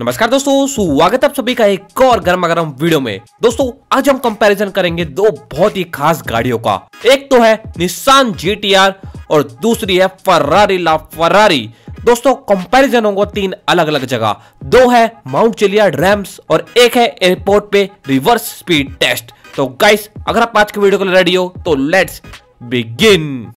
नमस्कार दोस्तों, स्वागत है आप सभी का एक और गर्मा गर्म वीडियो में। दोस्तों, आज हम कंपैरिजन करेंगे दो बहुत ही खास गाड़ियों का। एक तो है निशान जीटीआर और दूसरी है फरारी ला फरारी दोस्तों कंपैरिजन होगा तीन अलग अलग जगह। दो है माउंट चिलियार्ड रैम्स और एक है एयरपोर्ट पे रिवर्स स्पीड टेस्ट तो गाइस अगर आप आज के वीडियो के लिए रेडी हो तो लेट्स बिगिन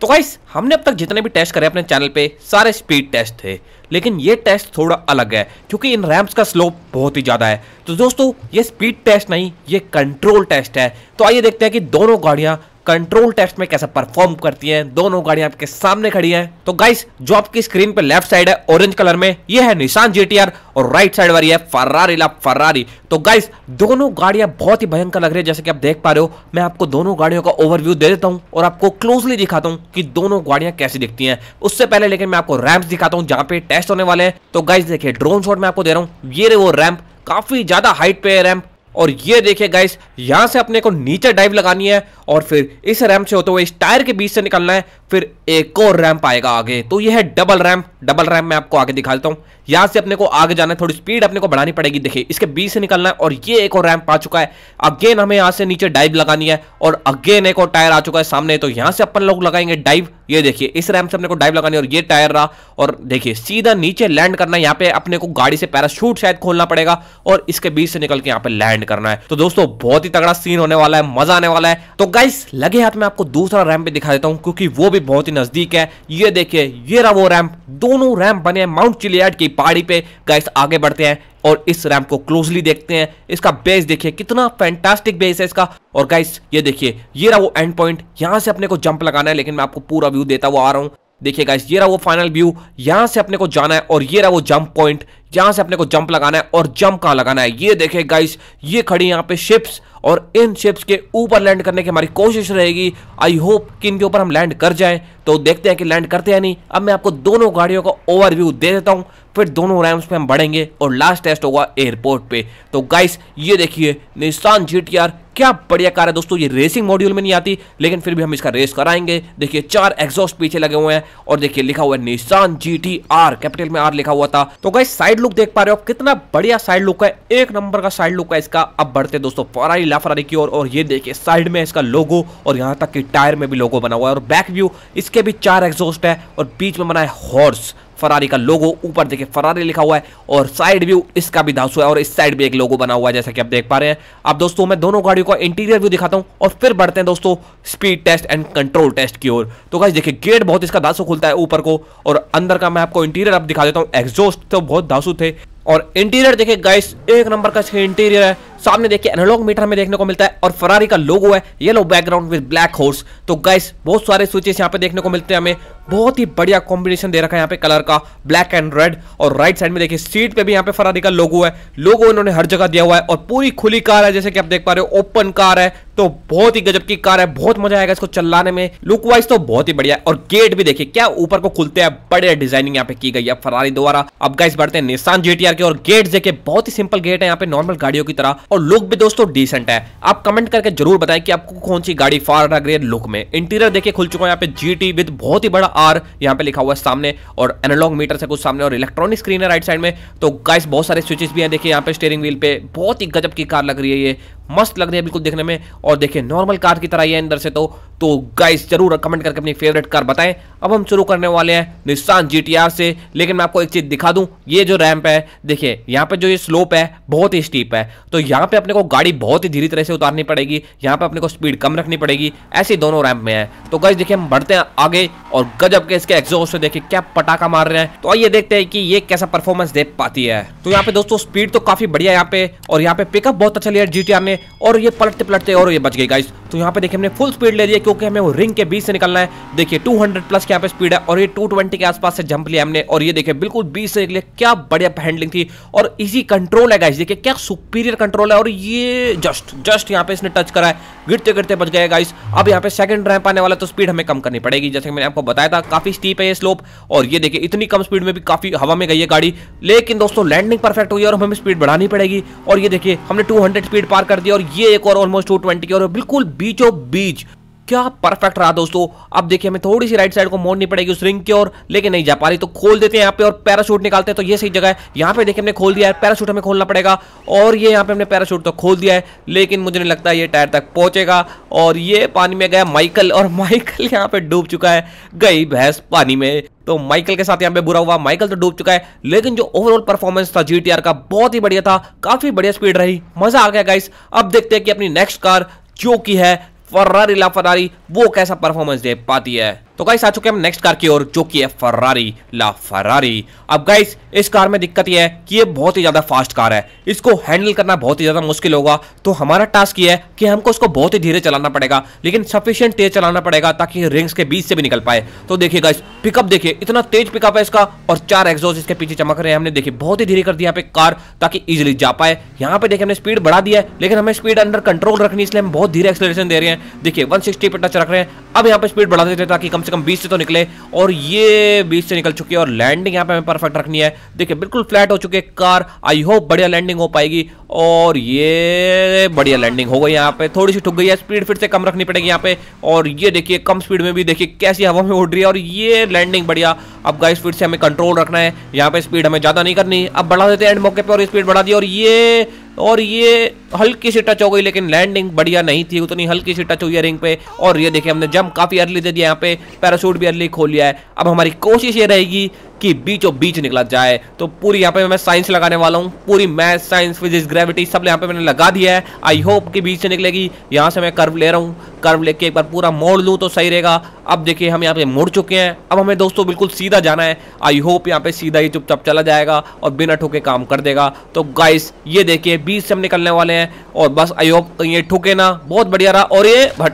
तो गाइस हमने अब तक जितने भी टेस्ट करे अपने चैनल पे, सारे स्पीड टेस्ट थे। लेकिन ये टेस्ट थोड़ा अलग है, क्योंकि इन रैम्स का स्लोप बहुत ही ज़्यादा है। तो दोस्तों, ये स्पीड टेस्ट नहीं, ये कंट्रोल टेस्ट है। तो आइए देखते हैं कि दोनों गाड़ियाँ कंट्रोल टेस्ट में कैसा परफॉर्म करती है? दोनों गाड़ियाँ आपके सामने खड़ी हैं। तो गाइस जो आपकी स्क्रीन पे लेफ़्ट साइड है ऑरेंज कलर में, ये है निशान जीटीआर और राइट साइड वाली है फरारी ला फरारी तो गाइस दोनों गाड़ियाँ बहुत ही भयंकर लग रही है, जैसे कि आप देख पा रहे हो। मैं आपको दोनों गाड़ियों का ओवरव्यू दे देता हूँ और आपको क्लोजली दिखाता हूँ कि दोनों गाड़ियाँ कैसी दिखती हैं। उससे पहले लेकिन मैं आपको रैम्प दिखाता हूँ, जहाँ पे टेस्ट होने वाले हैं। तो गाइस देखिए ड्रोन शॉट में आपको दे रहा हूँ। ये वो रैम्प काफ़ी ज़्यादा हाइट पे है रैम्प और ये देखिए गाइस यहाँ से अपने को नीचे डाइव लगानी है और फिर इस रैम से होते हुए इस टायर के बीच से निकलना है, फिर एक और रैम्प आएगा आगे। तो यह है डबल रैम्प डबल रैम्प मैं आपको आगे दिखाता देता हूँ। यहाँ से अपने को आगे जाना है, थोड़ी स्पीड अपने को बढ़ानी पड़ेगी। देखिए, इसके बीच से निकलना है और ये एक और रैंप आ चुका है। अगेन हमें यहाँ से नीचे डाइव लगानी है और अगेन एक और टायर आ चुका है सामने। तो यहाँ से अपन लोग लगाएँगे डाइव ये देखिए, इस रैम्प से अपने को डाइव लगानी है और ये टायर रहा और देखिए, सीधा नीचे लैंड करना है। यहाँ पे अपने को गाड़ी से पैराशूट शायद खोलना पड़ेगा और इसके बीच से निकल के यहाँ पे लैंड करना है। तो दोस्तों, बहुत ही तगड़ा सीन होने वाला है, मज़ा आने वाला है। तो गाइस लगे हाथ में आपको दूसरा रैम्प दिखा देता हूँ, क्योंकि वो भी बहुत ही नज़दीक है। ये देखिए, ये रहा वो रैंप दोनों रैंप बने माउंट चिलियाड की पहाड़ी पे। गाइस आगे बढ़ते हैं और इस रैंप को क्लोजली देखते हैं। इसका बेस देखिए, कितना फैंटास्टिक बेस है इसका। और गाइस ये देखिए, ये रहा वो एंड पॉइंट यहाँ से अपने को जंप लगाना है, लेकिन मैं आपको पूरा व्यू देता हुआ आ रहा हूँ। देखिए गाइस ये रहा वो फाइनल व्यू यहाँ से अपने को जाना है और ये रहा वो जंप पॉइंट यहाँ से अपने को जंप लगाना है और जंप कहाँ लगाना है? ये देखिए गाइस ये खड़ी यहाँ पे शिप्स और इन शिप्स के ऊपर लैंड करने की हमारी कोशिश रहेगी। आई होप कि इनके ऊपर हम लैंड कर जाएँ। तो देखते हैं कि लैंड करते हैं नहीं। अब मैं आपको दोनों गाड़ियों का ओवरव्यू दे देता हूँ। फिर दोनों रैम्स पे हम बढ़ेंगे और लास्ट टेस्ट होगा एयरपोर्ट पे। तो गाइस ये देखिए निशान जीटीआर क्या बढ़िया कार है दोस्तों, ये रेसिंग मॉड्यूल में नहीं आती, लेकिन फिर भी हम इसका रेस कराएँगे। देखिए, चार एग्जॉस्ट पीछे लगे हुए हैं, और देखिए, लिखा हुआ है Nissan G T R capital में आर लिखा हुआ था। तो गाइस साइड लुक देख पा रहे हो कितना बढ़िया साइड लुक है। एक नंबर का साइड लुक है इसका। अब बढ़ते दोस्तों फरारी लाफरारी की ओर, और ये देखिए साइड में इसका लोगो और यहाँ तक कि टायर में भी लोगो बना हुआ है, और बैक व्यू इसके भी चार एग्जॉस्ट है, और बीच में बना है हॉर्स फरारी का लोगो ऊपर देखिए, फरारी लिखा हुआ है और साइड व्यू इसका भी धासु है और इस साइड भी एक लोगो बना हुआ है, जैसा कि आप देख पा रहे हैं। अब दोस्तों, मैं दोनों गाड़ियों का इंटीरियर व्यू दिखाता हूँ और फिर बढ़ते हैं दोस्तों speed test and control test की ओर। तो गाइस देखिए गेट बहुत इसका धासु खुलता है ऊपर को और अंदर का मैं आपको इंटीरियर अब दिखा देता हूँ। एग्जॉस्ट तो बहुत धासु थे और इंटीरियर देखिए गाइस एक नंबर का इसका इंटीरियर है। सामने देखिए एनालॉग मीटर में देखने को मिलता है और फरारी का लोगो है yellow background with black horse तो गाइस बहुत सारे स्विचेस यहाँ पे देखने को मिलते हैं हमें। बहुत ही बढ़िया कॉम्बिनेशन दे रखा है यहाँ पे कलर का ब्लैक एंड रेड और राइट साइड में देखिए सीट पे भी यहाँ पे फरारी का लोगो है। लोगो इन्होंने हर जगह दिया हुआ है, और पूरी खुली कार है, जैसे कि आप देख पा रहे हो ओपन कार है तो बहुत ही गजब की कार है, बहुत मज़ा आएगा इसको चलाने में। लुक वाइज तो बहुत ही बढ़िया है, और गेट भी देखिए, क्या ऊपर को खुलते हैं बड़े डिज़ाइनिंग यहाँ पे की गई है फरारी द्वारा। अब गाइस बढ़ते हैं निशान जेटीआर के, और गेट देखिए, बहुत ही सिंपल गेट है यहाँ पे नॉर्मल गाड़ियों की तरह, और लुक भी दोस्तों डिसेंट है। आप कमेंट करके ज़रूर बताएँ कि आपको कौन सी गाड़ी फार लग रही है लुक में। इंटीरियर देखिए, खुल चुका है यहाँ पे जीटी विद बहुत ही बड़ा आर यहाँ पे लिखा हुआ है सामने, और एनालॉग मीटर से कुछ सामने, और इलेक्ट्रॉनिक स्क्रीन है राइट साइड में। तो गाइस बहुत सारे स्विचेस भी हैं, देखिए, यहाँ पे स्टेयरिंग व्हील पे। बहुत ही गजब की कार लग रही है ये। मस्त लग रही है बिल्कुल देखने में। और देखिए नॉर्मल कार की तरह ही है अंदर से तो तो गाइस ज़रूर कमेंट करके अपनी फेवरेट कार बताएँ। अब हम शुरू करने वाले हैं निशान जीटीआर से। लेकिन मैं आपको एक चीज़ दिखा दूँ, ये जो रैंप है, देखिए, यहाँ पे जो ये स्लोप है, बहुत ही स्टीप है। तो यहाँ पे अपने को गाड़ी बहुत ही धीरे तरह से उतारनी पड़ेगी, यहाँ पे अपने को स्पीड कम रखनी पड़ेगी, ऐसे दोनों रैंप में है। तो गाइस देखिए, हम बढ़ते हैं आगे, और गजब के इसके एग्जॉस्ट से देखिए, क्या पटाखा मार रहे हैं। तो आइए देखते हैं कि ये कैसा परफॉर्मेंस दे पाती है। तो यहाँ पे दोस्तों स्पीड तो काफ़ी बढ़िया यहाँ पे, और यहाँ पे पिकअप बहुत अच्छा लिया जीटीआर ने। और ये पलटते पलटते और ये बच गई गाइस तो यहाँ पे देखिए हमने फुल स्पीड ले लिया क्योंकि हमें वो रिंग के बीच से निकलना है। देखिए 200 प्लस यहाँ पे स्पीड है और ये 220 के आसपास से जंप लिया हमने और ये देखिए, बिल्कुल बीच से निकले। क्या बढ़िया हैंडलिंग थी और इसी कंट्रोल है गाइस देखिए, क्या सुपीरियर कंट्रोल है और ये जस्ट जस्ट यहाँ पे इसने टच करा है। गिरते गिरते बच गए गाइस अब यहाँ पे सेकंड रैंप आने वाला तो स्पीड हमें कम करनी पड़ेगी। जैसे मैंने आपको बताया था, काफ़ी स्टीप है ये स्लोप और ये देखिए, इतनी कम स्पीड में भी काफ़ी हवा में गई है गाड़ी। लेकिन दोस्तों लैंडिंग परफेक्ट हुई और हमें स्पीड बढ़ानी पड़ेगी। और ये देखिए, हमने 200 स्पीड पार कर दी और ये एक और ऑलमोस्ट 220 की और बिल्कुल बीचों बीच क्या परफेक्ट रहा दोस्तों? अब देखिए, हमें थोड़ी सी राइट साइड को मोड़नी पड़ेगी उस रिंग की ओर, लेकिन नहीं जा पा रही तो खोल देते हैं यहाँ पे और पैराशूट निकालते हैं तो ये सही जगह है। यहाँ पे देखिए, हमने खोल दिया है पैराशूट हमें खोलना पड़ेगा, और ये यहाँ पे हमने पैराशूट तो खोल दिया है, लेकिन मुझे नहीं लगता ये टायर तक पहुंचेगा, और ये पानी में गया माइकल और माइकल यहाँ पे डूब चुका है, गई भैंस पानी में। तो माइकल के साथ यहाँ पे बुरा हुआ माइकल तो डूब चुका है, लेकिन जो ओवरऑल परफॉर्मेंस था जीटीआर का, बहुत ही बढ़िया था, काफ़ी बढ़िया स्पीड रही, मज़ा आ गया गाइस अब देखते हैं कि अपनी नेक्स्ट कार जो की है फर्रारी ला फरारी वो कैसा परफॉर्मेंस दे पाती है? तो गाइस आ चुके हम नेक्स्ट कार की ओर, जो कि है फरारी ला फरारी अब गाइस इस कार में दिक्कत यह है कि ये बहुत ही ज़्यादा फास्ट कार है। इसको हैंडल करना बहुत ही ज़्यादा मुश्किल होगा। तो हमारा टास्क ये है कि हमको इसको बहुत ही धीरे चलाना पड़ेगा, लेकिन सफिशियंट तेज चलाना पड़ेगा ताकि रिंग्स के बीच से भी निकल पाए। तो देखिए गाइस पिकअप देखिए, इतना तेज पिकअप है इसका और चार एग्जॉस्ट इसके पीछे चमक रहे हैं। हमने देखिए, बहुत ही धीरे कर दिया यहाँ पे कार ताकि इजिली जा पाए। यहाँ पे देखिए हमने स्पीड बढ़ा दिया है, लेकिन हमें स्पीड अंडर कंट्रोल रखनी इसलिए हम बहुत धीरे एक्सलेशन दे रहे हैं। देखिए वन पे टच रख रहे हैं। अब यहाँ पे स्पीड बढ़ा देते हैं ताकि कम से कम बीस से तो निकले और ये बीच से निकल चुकी है और लैंडिंग यहाँ पे हमें परफेक्ट रखनी है। देखिए, बिल्कुल फ्लैट हो चुकी कार। आई होप बढ़िया लैंडिंग हो पाएगी और ये बढ़िया लैंडिंग हो गई यहाँ पे। थोड़ी सी ठुक गई है स्पीड फिर से कम रखनी पड़ेगी यहाँ पे। और ये देखिए, कम स्पीड में भी देखिए कैसी हवा में उड़ रही है और ये लैंडिंग बढ़िया। अब गाइस फिर से हमें कंट्रोल रखना है। यहाँ पे स्पीड हमें ज़्यादा नहीं करनी। अब बढ़ा देते हैं एंड मौके पे और स्पीड बढ़ा दी और ये और ये हल्की सी टच हो गई, लेकिन लैंडिंग बढ़िया नहीं थी, उतनी हल्की सी टच हुई है रिंग पे। और ये देखिए, हमने जंप काफ़ी अर्ली दे दिया यहाँ पे पैराशूट भी अर्ली खोल लिया है। अब हमारी कोशिश ये रहेगी कि बीचों बीच निकला जाए। तो पूरी यहाँ पे मैं साइंस लगाने वाला हूँ। पूरी मैथ साइंस फिजिक्स ग्रेविटी सब यहाँ पे मैंने लगा दिया है। आई होप कि बीच से निकलेगी। यहाँ से मैं कर्व ले रहा हूँ। कर्व लेके एक बार पूरा मोड़ लूँ तो सही रहेगा। अब देखिए, हम यहाँ पे मुड़ चुके हैं। अब हमें दोस्तों बिल्कुल सीधा जाना है। आई होप यहाँ पे सीधा ही चुपचाप चला जाएगा और बिना ठोके काम कर देगा। तो गाइस ये देखिए, बीच से हम निकलने वाले हैं। और बस आई होप ये ठुके ना। बहुत बढ़िया रहा। और ये भट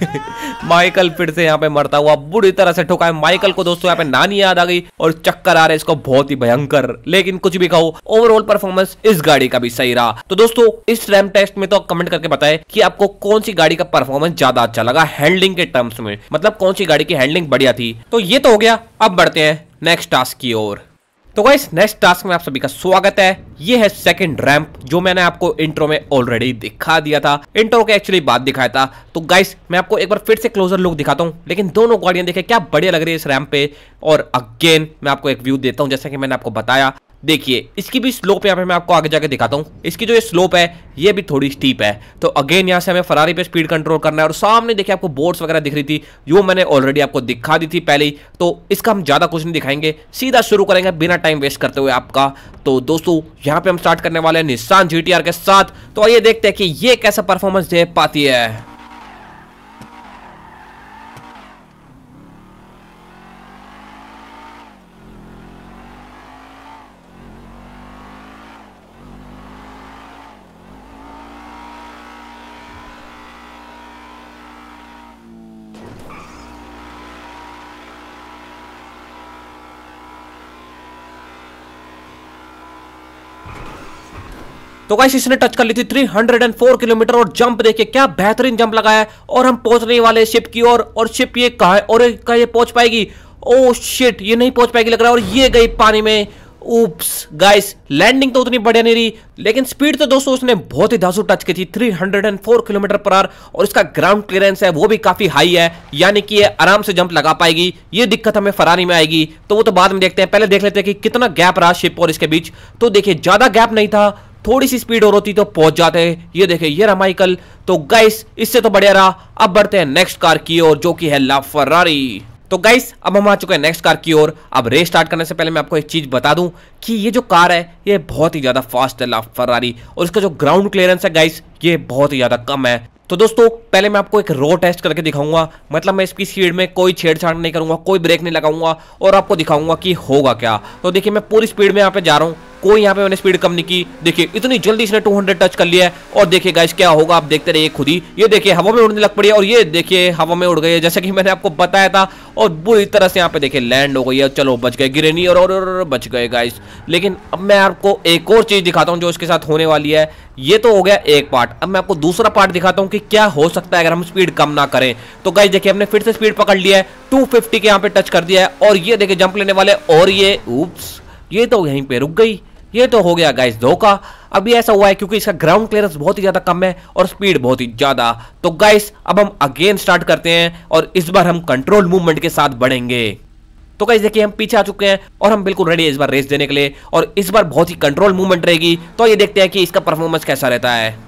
माइकल फिर से यहाँ पे मरता हुआ बुरी तरह से ठोका है। माइकल को दोस्तों यहाँ पे नानी याद आ गई और चक्कर आ रहे इसको बहुत ही भयंकर। लेकिन कुछ भी कहो ओवरऑल परफॉर्मेंस इस गाड़ी का भी सही रहा। तो दोस्तों, इस रैम टेस्ट में तो कमेंट करके बताए कि आपको कौन सी गाड़ी का परफॉर्मेंस ज़्यादा अच्छा लगा हैंडलिंग के टर्म्स में? मतलब कौन सी गाड़ी की हैंडलिंग बढ़िया थी? तो ये तो हो गया। अब बढ़ते हैं नेक्स्ट टास्क की ओर। तो गाइस नेक्स्ट टास्क में आप सभी का स्वागत है। ये है सेकंड रैंप जो मैंने आपको इंट्रो में ऑलरेडी दिखा दिया था। इंट्रो के एक्चुअली बात दिखाया था। तो गाइस मैं आपको एक बार फिर से क्लोजर लुक दिखाता हूँ। लेकिन दोनों गाड़ियाँ देखे, क्या बढ़िया लग रही है इस रैंप पे। और अगेन मैं आपको एक व्यू देता हूँ, जैसा कि मैंने आपको बताया। देखिए, इसकी भी स्लोप यहाँ पे मैं आपको आगे जाके दिखाता हूँ। इसकी जो ये स्लोप है, ये भी थोड़ी स्टीप है। तो अगेन यहाँ से हमें फरारी पे स्पीड कंट्रोल करना है और सामने देखिए आपको बोर्ड्स वगैरह दिख रही थी, जो मैंने ऑलरेडी आपको दिखा दी थी पहले ही। तो इसका हम ज़्यादा कुछ नहीं दिखाएँगे, सीधा शुरू करेंगे बिना टाइम वेस्ट करते हुए आपका। तो दोस्तों, यहाँ पे हम स्टार्ट करने वाले हैं निशान जी के साथ। तो आइए देखते हैं कि ये कैसा परफॉर्मेंस दे पाती है। तो गाइस इसने टच कर ली थी 304 किलोमीटर और जंप देखिए क्या बेहतरीन जंप लगाया और हम पहुँचने वाले शिप की ओर और, और शिप ये कहा है? और कहा ये पहुँच पाएगी? ओ शिट ये नहीं पहुँच पाएगी लग रहा है। और ये गई पानी में। उप्स गाइस लैंडिंग तो उतनी बढ़िया नहीं रही लेकिन स्पीड तो दोस्तों उसने बहुत ही धासु टच की थी 304 किलोमीटर पर आर और इसका ग्राउंड क्लियरेंस है वो भी काफ़ी हाई है यानी कि ये आराम से जंप लगा पाएगी। ये दिक्कत हमें फरारी में आएगी। तो वो तो बाद में देखते हैं। पहले देख लेते हैं कि कितना गैप रहा शिप और इसके बीच। तो देखिए ज़्यादा गैप नहीं था थोड़ी सी स्पीड और होती तो पहुँच जाते। ये देखे, ये रहा माइकल तो गाइस इससे तो बढ़िया रहा। अब बढ़ते हैं नेक्स्ट कार की ओर, जो कि है ला फरारी तो गाइस अब हम आ चुके हैं नेक्स्ट कार की ओर। अब रेस स्टार्ट करने से पहले मैं आपको एक चीज़ बता दूँ कि ये जो कार है, ये बहुत ही ज़्यादा फास्ट है ला फरारी और इसका जो ग्राउंड क्लियरेंस है गाइस ये बहुत ही ज़्यादा कम है। तो दोस्तों, पहले मैं आपको एक रो टेस्ट करके दिखाऊँगा। मतलब मैं इसकी स्पीड में कोई छेड़छाड़ नहीं करूँगा, कोई ब्रेक नहीं लगाऊँगा और आपको दिखाऊँगा कि होगा क्या। तो देखिए, मैं पूरी स्पीड में यहाँ पे जा रहा हूँ। कोई यहाँ पे मैंने स्पीड कम नहीं की। देखिए इतनी जल्दी इसने 200 टच कर लिया है। और देखिए गाइस क्या होगा? आप देखते रहिए खुद ही। ये देखिए हवा में उड़ने लग पड़ी है और ये देखिए हवा में उड़ गई है। जैसे कि मैंने आपको बताया था और बुरी तरह से यहाँ पे देखिए लैंड हो गई है। चलो बच गए गिरे नहीं और, और, और, और बच गए गाइस लेकिन अब मैं आपको एक और चीज़ दिखाता हूँ जो इसके साथ होने वाली है। ये तो हो गया एक पार्ट अब मैं आपको दूसरा पार्ट दिखाता हूँ कि क्या हो सकता है अगर हम स्पीड कम ना करें। तो गाइस देखिए हमने फिर से स्पीड पकड़ लिया है। 250 के यहाँ पे टच कर दिया है। और ये देखिए जंप लेने वाले और ये उप्स ये तो यहीं पे रुक गई। ये तो हो गया गाइस धोखा। अभी ऐसा हुआ है क्योंकि इसका ग्राउंड क्लियरेंस बहुत ही ज़्यादा कम है और स्पीड बहुत ही ज़्यादा। तो गाइस अब हम अगेन स्टार्ट करते हैं और इस बार हम कंट्रोल मूवमेंट के साथ बढ़ेंगे। तो गाइस देखिए, हम पीछे आ चुके हैं और हम बिल्कुल रेडी है इस बार रेस देने के लिए और इस बार बहुत ही कंट्रोल मूवमेंट रहेगी। तो ये देखते हैं कि इसका परफॉर्मेंस कैसा रहता है।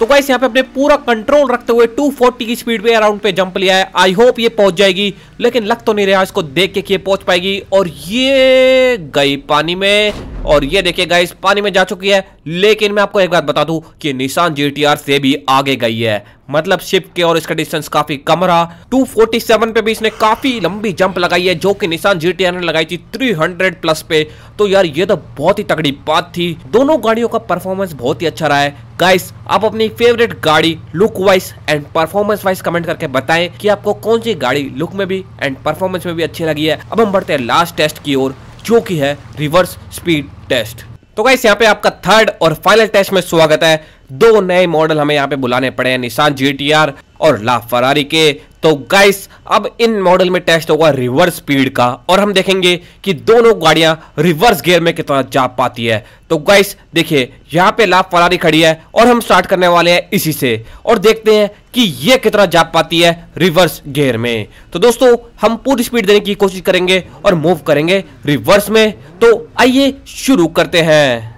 तो गाइस यहाँ पे अपने पूरा कंट्रोल रखते हुए 240 की स्पीड पे अराउंड पे जंप लिया है। आई होप ये पहुँच जाएगी, लेकिन लग तो नहीं रहा इसको देख के कि ये पहुँच पाएगी। और ये गई पानी में। और ये देखिए गाइस पानी में जा चुकी है, लेकिन मैं आपको एक बात बता दूँ कि निशान जीटीआर से भी आगे गई है। मतलब शिप के और इसका डिस्टेंस काफ़ी कम रहा। 247 पे भी इसने काफ़ी लंबी जंप लगाई है, जो कि निशान जीटीआर ने लगाई थी 300 प्लस पे। तो यार, ये तो बहुत ही तगड़ी बात थी। दोनों गाड़ियों का परफॉर्मेंस बहुत ही अच्छा रहा है। गाइस आप अपनी फेवरेट गाड़ी look wise and performance wise comment करके बताएँ कि आपको कौन सी गाड़ी लुक में भी एंड परफॉर्मेंस में भी अच्छी लगी है। अब हम बढ़ते हैं लास्ट टेस्ट की ओर। जो कि है रिवर्स स्पीड टेस्ट तो गाइस यहाँ पे आपका थर्ड और फाइनल टेस्ट में स्वागत है। दो नए मॉडल हमें यहाँ पे बुलाने पड़े हैं निशान जीटीआर और ला फरारी के। तो गाइस अब इन मॉडल में टेस्ट होगा रिवर्स स्पीड का और हम देखेंगे कि दोनों गाड़ियाँ रिवर्स गियर में कितना जा पाती है। तो गाइस देखिए, यहाँ पे ला फरारी खड़ी है और हम स्टार्ट करने वाले हैं इसी से और देखते हैं कि ये कितना जा पाती है रिवर्स गियर में। तो दोस्तों, हम पूरी स्पीड देने की कोशिश करेंगे और मूव करेंगे रिवर्स में। तो आइए शुरू करते हैं।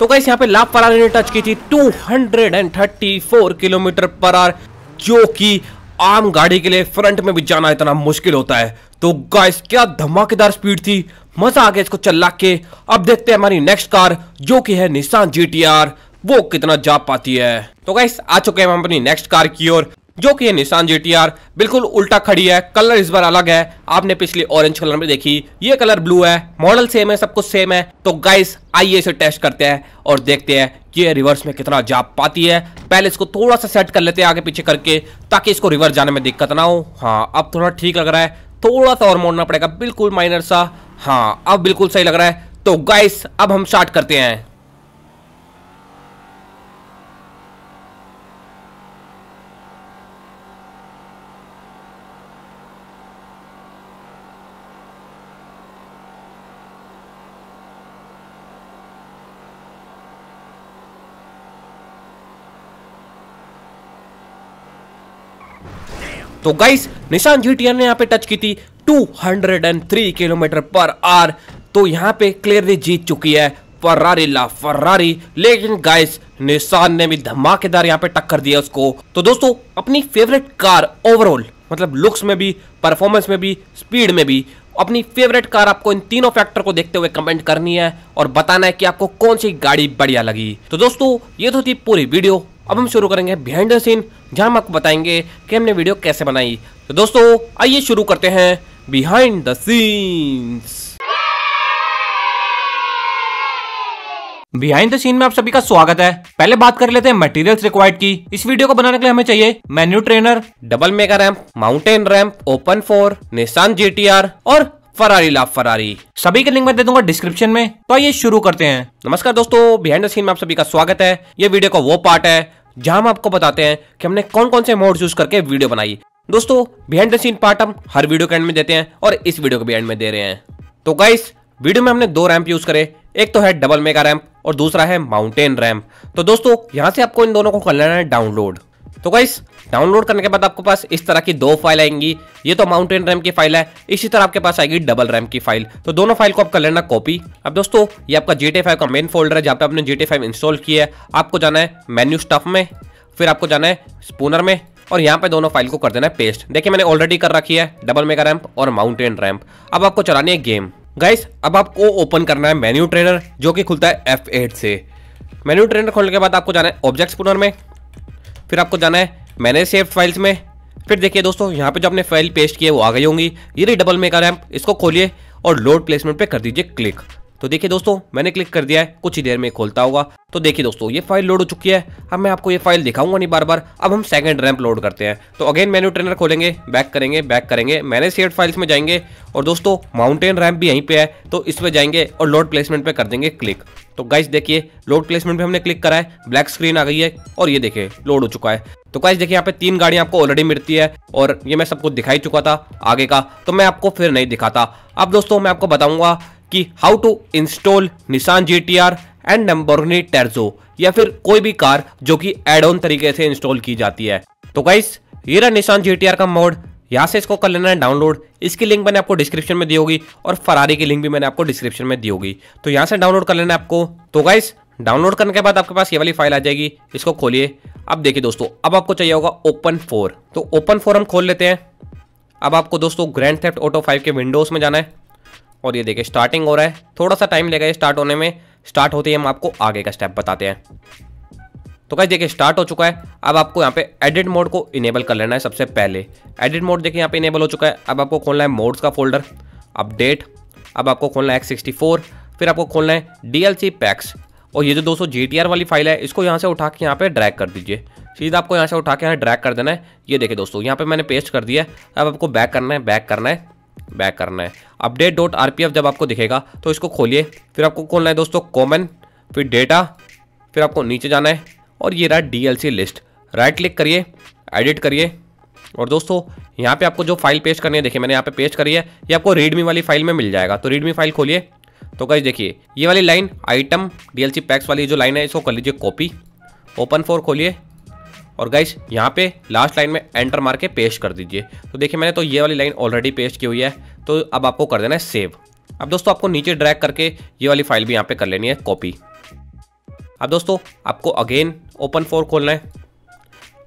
तो गाइस यहाँ पे लाभ फरारी ने टच की थी 234 किलोमीटर पर आवर जो कि आम गाड़ी के लिए फ्रंट में भी जाना इतना मुश्किल होता है। तो गाइस क्या धमाकेदार स्पीड थी? मज़ा आ गया इसको चला के। अब देखते हैं हमारी नेक्स्ट कार जो कि है निशान जीटीआर वो कितना जा पाती है। तो गाइस आ चुके हैं हम अपनी नेक्स्ट कार की ओर। जो कि निशान जीटीआर बिल्कुल उल्टा खड़ी है, कलर इस बार अलग है। आपने पिछली ऑरेंज कलर में देखी, ये कलर ब्लू है। मॉडल सेम है, सब कुछ सेम है। तो गाइस आइए इसे टेस्ट करते हैं और देखते हैं कि ये रिवर्स में कितना जा पाती है। पहले इसको थोड़ा सा सेट कर लेते हैं आगे पीछे करके, ताकि इसको रिवर्स जाने में दिक्कत ना हो। हाँ अब थोड़ा ठीक लग रहा है। थोड़ा सा और मोड़ना पड़ेगा, बिल्कुल माइनर सा। हाँ अब बिल्कुल सही लग रहा है। तो गाइस अब हम स्टार्ट करते हैं। तो गाइस निशान जीटीआर ने यहाँ पे टच की थी 203 किलोमीटर पर आर तो यहाँ पे क्लियरली जीत चुकी है फर्रारी ला फर्रारी लेकिन गाइस निशान ने भी धमाकेदार यहाँ पे टक्कर दिया उसको। तो दोस्तों, अपनी फेवरेट कार ओवरऑल मतलब लुक्स में भी परफॉर्मेंस में भी स्पीड में भी, अपनी फेवरेट कार आपको इन तीनों फैक्टर को देखते हुए कमेंट करनी है और बताना है कि आपको कौन सी गाड़ी बढ़िया लगी। तो दोस्तों, ये तो थी पूरी वीडियो अब हम शुरू करेंगे बिहाइंड द सीन जहाँ हम आपको बताएँगे कि हमने वीडियो कैसे बनाई। तो दोस्तों, आइए शुरू करते हैं behind the scenes behind the scene में आप सभी का स्वागत है। पहले बात कर लेते हैं मटेरियल्स रिक्वायर्ड की। इस वीडियो को बनाने के लिए हमें चाहिए menu trainer double mega ramp mountain ramp open four Nissan GTR और फरारी ला फरारी सभी के लिंक मैं दे दूँगा डिस्क्रिप्शन में। तो आइए शुरू करते हैं। नमस्कार दोस्तों बिहाइंड द सीन में आप सभी का स्वागत है। ये वीडियो का वो पार्ट है जहाँ हम आपको बताते हैं कि हमने कौन कौन से मोड यूज़ करके वीडियो बनाई। दोस्तों बिहाइंड द सीन पार्ट हम हर वीडियो के एंड में देते हैं और इस वीडियो के भी एंड में दे रहे हैं। तो गाइस वीडियो में हमने दो रैंप यूज़ करे। एक तो है डबल मेगा रैंप और दूसरा है माउंटेन रैंप तो दोस्तों, यहाँ से आपको इन दोनों को कर लेना है डाउनलोड तो गाइस डाउनलोड करने के बाद आपके पास इस तरह की दो फ़ाइल आएँगी। ये तो माउंटेन रैम की फ़ाइल है, इसी तरह आपके पास आएगी डबल रैम की फ़ाइल तो दोनों फ़ाइल को आप कर लेना कॉपी अब दोस्तों, ये आपका जी का मेन फोल्डर है, जहाँ पे आपने जी इंस्टॉल किया है। आपको जाना है मेन्यू स्टफ़ में, फिर आपको जाना है स्पूनर में, और यहाँ पे दोनों फ़ाइल को कर देना है पेस्ट देखिए, मैंने ऑलरेडी कर रखी है डबल मेगा रैम्प और माउंटेन रैम्प अब आपको चलानी है गेम गाइस अब आपको ओपन करना है मेन्यू ट्रेनर जो कि खुलता है F8 से। मेन्यू ट्रेनर खोलने के बाद आपको जाना है ऑब्जेक्ट स्पूनर में। फिर आपको जाना है मैंने सेव फाइल्स में। फिर देखिए दोस्तों, यहाँ पे जो आपने फ़ाइल पेस्ट की है, वो आ गई होंगी। ये रही डबल मेगा रैम इसको खोलिए और लोड प्लेसमेंट पे कर दीजिए क्लिक तो देखिए दोस्तों, मैंने क्लिक कर दिया है, कुछ ही देर में खोलता होगा। तो देखिए दोस्तों, ये फ़ाइल लोड हो चुकी है। अब मैं आपको ये फ़ाइल दिखाऊँगा नहीं बार बार अब हम सेकंड रैम्प लोड करते हैं। तो अगेन मेन्यू ट्रेनर खोलेंगे बैक करेंगे बैक करेंगे। मैंने सेट फाइल्स में जाएँगे और दोस्तों माउंटेन रैम्प भी यहीं पे है तो इस पर जाएँगे और लोड प्लेसमेंट पे कर देंगे क्लिक तो गाइस देखिए लोड प्लेसमेंट पे हमने क्लिक करा है ब्लैक स्क्रीन आ गई है और ये देखिए लोड हो चुका है। तो गाइस देखिए, यहाँ पे तीन गाड़ियाँ आपको ऑलरेडी मिलती है और ये मैं सबको दिखाई चुका था आगे का। तो मैं आपको फिर नहीं दिखाता। अब दोस्तों, मैं आपको बताऊँगा कि how to install Nissan G T R and नंबरनी टेरजो या फिर कोई भी कार जो कि एड ऑन तरीके से इंस्टॉल की जाती है। तो गाइस ये रहा निशान जी टी आर का मोड यहाँ से इसको कर लेना है डाउनलोड इसकी लिंक मैंने आपको डिस्क्रिप्शन में दी होगी और फरारी की लिंक भी मैंने आपको डिस्क्रिप्शन में दी होगी। तो यहाँ से डाउनलोड कर लेना है आपको। तो गाइस डाउनलोड करने के बाद आपके पास ये वाली फ़ाइल आ जाएगी। इसको खोलिए। अब देखिए दोस्तों, अब आपको चाहिए होगा ओपन फोर तो ओपन फोर हम खोल लेते हैं। अब आपको दोस्तों ग्रैंड थेफ्ट ऑटो फाइव के विंडोज़ में जाना है। और ये देखिए स्टार्टिंग हो रहा है। थोड़ा सा टाइम लगेगा ये स्टार्ट होने में। स्टार्ट होते ही हम आपको आगे का स्टेप बताते हैं। तो कहीं देखिए स्टार्ट हो चुका है। अब आपको यहाँ पे एडिट मोड को इनेबल कर लेना है सबसे पहले। एडिट मोड देखिए, यहाँ पे इनेबल हो चुका है। अब आपको खोलना है मोड्स का फोल्डर अपडेट अब आपको खोलना है एक्स फोर आपको खोलना है डी एल सी पैक्स और ये जो दोस्तों जी टी आर वाली फ़ाइल है, इसको यहाँ से उठा के यहाँ पे ड्रैग कर दीजिए। सीधा आपको यहाँ से उठा के यहाँ ड्रैग कर देना है। ये देखिए दोस्तों, यहाँ पे मैंने पेस्ट कर दिया है। अब आपको बैक करना है बैक करना है। बैक करना है। Update dot R P F जब आपको दिखेगा तो इसको खोलिए। फिर आपको खोलना है दोस्तों कॉमन फिर डेटा फिर आपको नीचे जाना है और ये रहा D L C list right click करिए एडिट करिए। और दोस्तों, यहाँ पे आपको जो फ़ाइल पेस्ट करनी है, देखिए मैंने यहाँ पे पेस्ट करी है। ये आपको रीडमी वाली फ़ाइल में मिल जाएगा। तो रीडमी फ़ाइल खोलिए। तो कहीं देखिए, ये वाली लाइन आइटम डीएलसी पैक्स वाली जो लाइन है, इसको कर लीजिए कॉपी ओपन फोर खोलिए। और गाइस यहाँ पे लास्ट लाइन में एंटर मार के पेस्ट कर दीजिए। तो देखिए, मैंने तो ये वाली लाइन ऑलरेडी पेस्ट की हुई है। तो अब आपको कर देना है सेव अब दोस्तों, आपको नीचे ड्रैग करके ये वाली फ़ाइल भी यहाँ पे कर लेनी है कॉपी अब दोस्तों, आपको अगेन ओपन फोर खोलना है।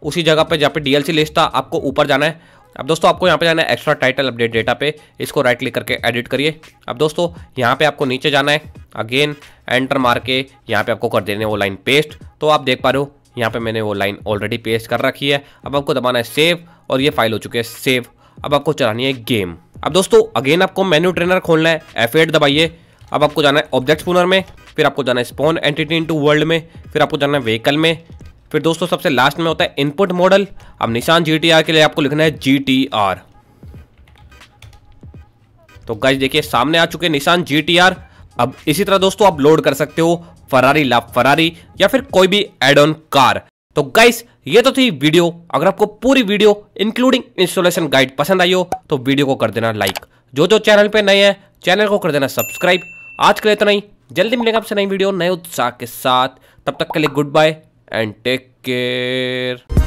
उसी जगह पर जहाँ पे डीएलसी लिस्ट था, आपको ऊपर जाना है। अब दोस्तों, आपको यहाँ पे जाना है एक्स्ट्रा टाइटल अपडेट डेटा पे। इसको राइट क्लिक करके एडिट करिए। अब दोस्तों, यहाँ पे आपको नीचे जाना है। अगेन एंटर मार के यहाँ पे आपको कर देने वो लाइन पेस्ट तो आप देख पा रहे हो यहाँ पे मैंने वो लाइन ऑलरेडी पेस्ट कर रखी है। अब आपको दबाना है सेव और ये फ़ाइल हो चुकी है सेव अब आपको चलानी है गेम अब दोस्तों अगेन आपको मेन्यू ट्रेनर खोलना है। एफ़ दबाइए। अब आपको जाना है ऑब्जेक्ट स्पूनर में। फिर आपको जाना है स्पोन एंटिटी टू वर्ल्ड में। फिर आपको जाना है व्हीकल में। फिर दोस्तों, सबसे लास्ट में होता है इनपुट मॉडल अब निशान जीटीआर के लिए आपको लिखना है जीटीआर तो गाइज़ देखिए, सामने आ चुके निशान जीटीआर अब इसी तरह दोस्तों आप लोड कर सकते हो फरारी ला फरारी या फिर कोई भी एड ऑन कार तो गाइस ये तो थी वीडियो अगर आपको पूरी वीडियो इंक्लूडिंग इंस्टॉलेशन गाइड पसंद आई हो तो वीडियो को कर देना लाइक जो जो चैनल पे नए हैं चैनल को कर देना सब्सक्राइब आज के लिए इतना ही। जल्दी मिलेगा आपसे नई वीडियो नए उत्साह के साथ। तब तक के लिए goodbye and take care